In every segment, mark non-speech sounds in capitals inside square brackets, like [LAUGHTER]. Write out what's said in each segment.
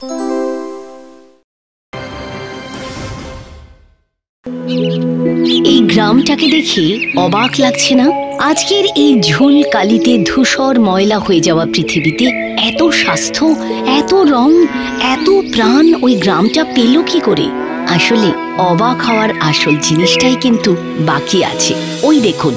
এই গ্রামটাকে দেখে অবাক লাগছে না? আজকের এই ঝুল কালিতে ধূসর ময়লা হয়ে যাওয়া পৃথিবীতে এত স্বাস্থ্য, এত রং, এত প্রাণ ওই গ্রামটা পেল কি করে? আসলে অবাক হওয়ার আসল জিনিসটাই কিন্তু বাকি আছে। ওই দেখুন।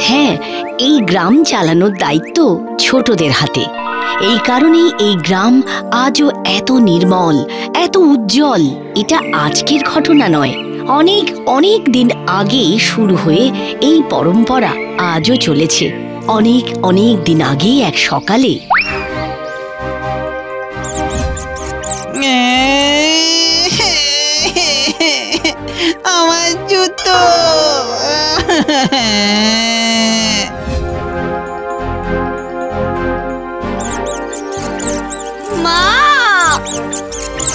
হ্যাঁ এই গ্রাম চালানোর দায়িত্ব ছোটদের হাতে। এই কারণেই এই গ্রাম আজও এত নির্মল, এত উজ্জ্বল। এটা আজকের ঘটনা নয়, অনেক অনেক দিন আগেই শুরু হয়ে এই পরম্পরা আজও চলেছে। অনেক অনেক দিন আগেই এক সকালে। [LAUGHS] আমার জুতো। [LAUGHS]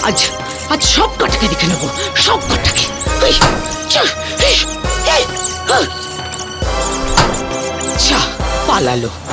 আজ আজ সব কটাকে দেখে নেব সব কটাকে। পালালো।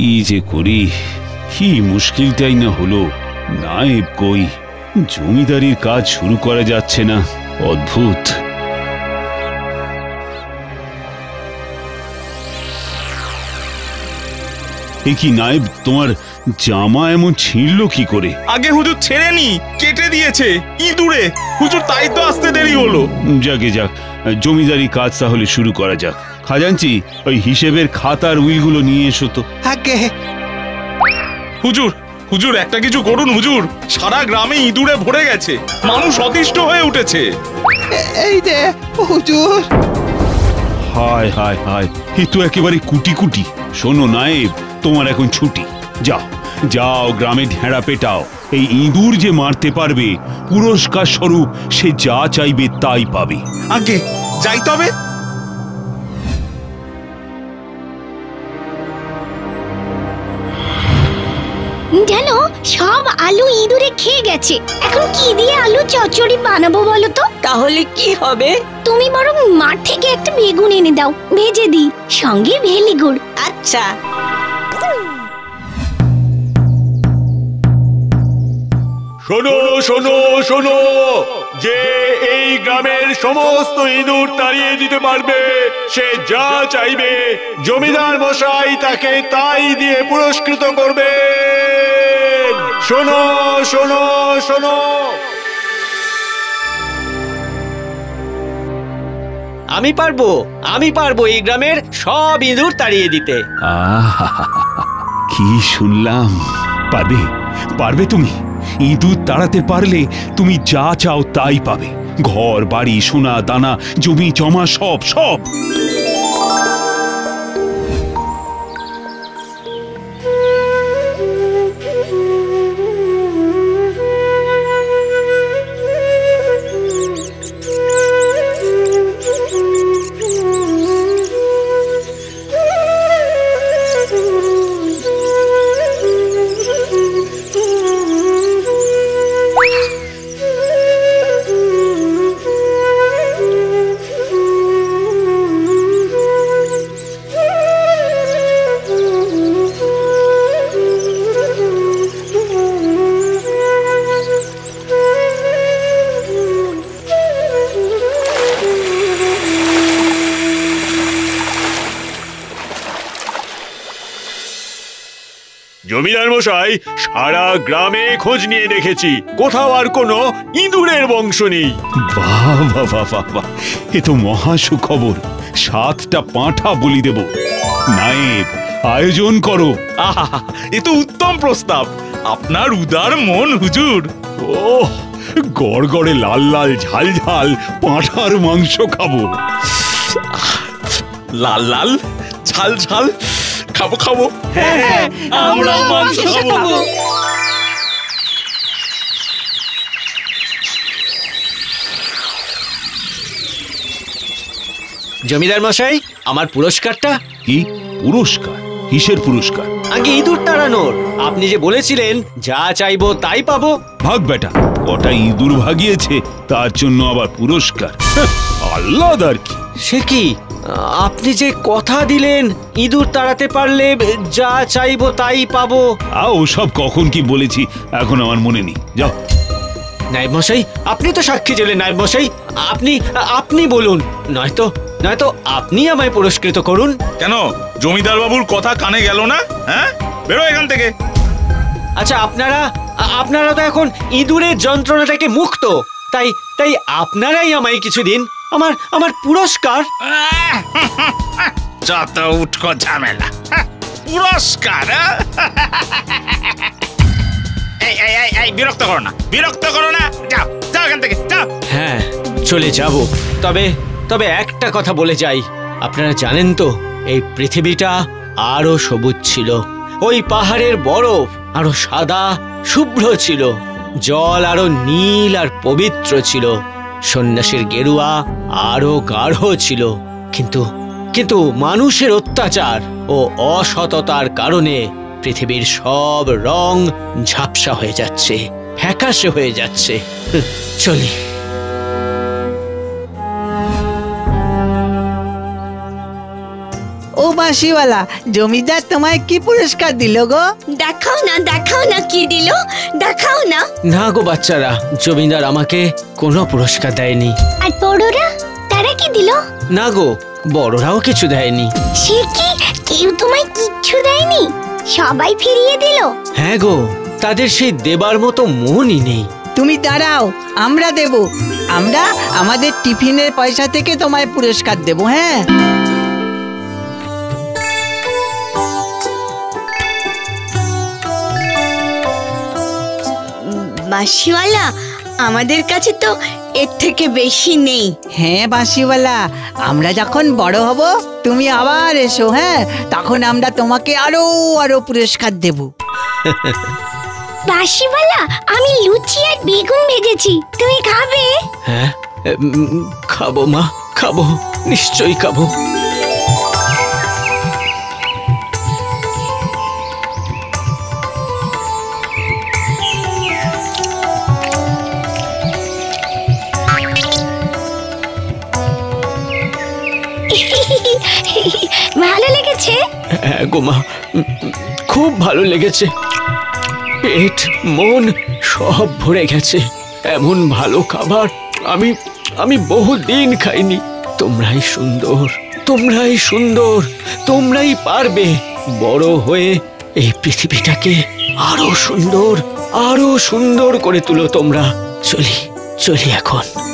কি যে করি? কি মুশকিলটাই না হলো? নায়েব কই? জমিদারির কাজ শুরু করা যাচ্ছে না। অদ্ভুত। এ কি নায়েব তোমার জামা এমন ছিঁড়লো কি করে? আগে হুজুর ছেড়েনি কেটে দিয়েছে ইঁদুরে। হুজুর তাই তো আসতে দেরি হলো। যাকে যাক জমিদারি কাজ তাহলে শুরু করা যাক। খাজাঞ্চি ওই হিসেবের খাতার উইলগুলো নিয়ে এসো তো। আগে। হুজুর হুজুর একটা কিছু করুন হুজুর। সারা গ্রামে ইঁদুরে ভরে গেছে। মানুষ অতিষ্ঠ হয়ে উঠেছে। এই যে হুজুর। হায় হায় হায় এ তো একেবারে কুটি কুটি শোনো নায়েব তোমার এখন ছুটি। যাও যাও গ্রামে ঢেঁড়া পেটাও। এই ইঁদুর যে মারতে পারবে পুরস্কার স্বরূপ সে যা চাইবে তাই পাবে। আগে যাই তবে। আলু ইঁদুরে খেয়ে গেছে। এখন কি দিয়ে আলু চচ্চড়ি বানাবো বলো তো? তাহলে কি হবে? তুমি বরং মাঠ থেকে একটা বেগুন এনে দাও ভেজে দিই। সঙ্গে ভেলি গুড়। আচ্ছা। শোনো শোনো শোনো যে এই গ্রামের সমস্ত ইঁদুর তাড়িয়ে দিতে পারবে সে যা চাইবে জমিদার মশাই তাকে তাই দিয়ে পুরস্কৃত করবে। শোনো শোনো শোনো। আমি পারব আমি পারব এই গ্রামের সব ইঁদুর তাড়িয়ে দিতে। আহা কি শুনলাম। পারবে পারবে তুমি। ইঁদুর তাড়াতে পারলে তুমি যা চাও তাই পাবে। ঘর, বাড়ি, সোনা, দানা, জমি, জমা, সব সব। জমিদার মশাই সারা গ্রামে খোঁজ নিয়ে দেখেছি। কোথাও আর কোনো ইঁদুরের বংশ নেই। বাহ বাহ বাহ বাহ বাহ। এ তো মহা সুখবর। সাতটা পাঁঠা বলি দেব। নায়েব আয়োজন করো। আহা এ তো উত্তম প্রস্তাব। আপনার উদার মন হুজুর। ও গড়গড়ে লাল লাল ঝাল ঝাল পাঁঠার মাংস খাব। লাল লাল ঝাল ঝাল। খাব খাব। হ্যাঁ আমরা মাংস খাব। জমিদার মশাই আমার পুরস্কারটা? কি পুরস্কার? কিসের পুরস্কার? আগে ইঁদুর তাড়ানোর। আপনি যে বলেছিলেন যা চাইব তাই পাবো। ভাগ বেটা কটা ইঁদুর ভাগিয়েছে তার জন্য আবার পুরস্কার। আহ্লাদ আর কি। সে কি? আপনি যে কথা দিলেন ইঁদুর তাড়াতে পারলে যা চাইব তাই পাবো। আ ওসব কখন কি বলেছি এখন আমার মনে নেই। যাও। নাইব মশাই আপনি তো সাক্ষী ছিলেন নাইব মশাই আপনি আপনি বলুন। নয়তো নয়তো আপনি আমায় পুরস্কৃত করুন। কেন? জমিদার বাবুর কথা কানে গেল না? হ্যাঁ? বেরো এখান থেকে। আচ্ছা আপনারা আপনারা তো এখন ইঁদুরের যন্ত্রণা থেকে মুক্ত। তাই তাই আপনারাই আমায় কিছু দিন আমার আমার পুরস্কার? যত উঠকো ঝামেলা। পুরস্কার বিরক্ত করো না বিরক্ত করো না। যাও যাও এখান থেকে যাও। হ্যাঁ চলে যাব। তবে তবে একটা কথা বলে যাই। আপনারা জানেন তো এই পৃথিবীটা আরও সবুজ ছিল। ওই পাহাড়ের বরফ আরও সাদা শুভ্র ছিল। জল আরও নীল আর পবিত্র ছিল। সন্ন্যাসীর গেরুয়া আরও গাঢ় ছিল। কিন্তু কিন্তু মানুষের অত্যাচার ও অসততার কারণে পৃথিবীর সব রং ঝাপসা হয়ে যাচ্ছে ফ্যাকাশে হয়ে যাচ্ছে। চলি। বাঁশিওয়ালা জমিদার তোমায় কি পুরস্কার দিল গো? দেখাও না দেখাও না কি দিল দেখাও না। না গো বাচ্চারা জমিদার আমাকে কোনো পুরস্কার দেয়নি। আর বড়রা তারা কি দিল? না গো বড়রাও কিছু দেয়নি। সে কি? কেউ তোমায় কিচ্ছু দেয়নি? সবাই ফিরিয়ে দিল। হ্যাঁ গো তাদের সেই দেবার মতো মনই নেই। তুমি দাঁড়াও আমরা দেব। আমরা আমাদের টিফিনের পয়সা থেকে তোমায় পুরস্কার দেব হ্যাঁ? বাঁশিওয়ালা? আমাদের কাছে তো এর থেকে বেশি নেই। হ্যাঁ বাঁশিওয়ালা আমরা যখন বড় হব তুমি আবার এসো হ্যাঁ? তখন আমরা তোমাকে আরও আরও পুরস্কার দেব। বাঁশিওয়ালা আমি লুচি আর বেগুন ভেজেছি। তুমি খাবে? হ্যাঁ খাব মা খাব নিশ্চয়ই খাব। ভালো লেগেছে? হ্যাঁ গো মা খুব ভালো লেগেছে। পেট, মন সব ভরে গেছে। এমন ভালো খাবার আমি আমি বহুদিন খাইনি। তোমরাই সুন্দর তোমরাই সুন্দর, তোমরাই পারবে বড় হয়ে এই পৃথিবীটাকে আরও সুন্দর আরও সুন্দর করে তুলো তোমরা। চলি চলি এখন।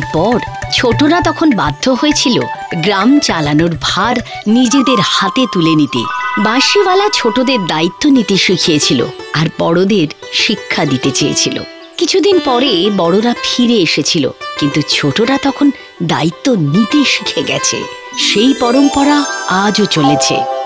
এরপর ছোটরা তখন বাধ্য হয়েছিল গ্রাম চালানোর ভার নিজেদের হাতে তুলে নিতে। বাঁশিওয়ালা ছোটদের দায়িত্ব নিতে শিখিয়েছিল আর বড়দের শিক্ষা দিতে চেয়েছিল। কিছুদিন পরে বড়রা ফিরে এসেছিল, কিন্তু ছোটরা তখন দায়িত্ব নিতে শিখে গেছে। সেই পরম্পরা আজও চলেছে।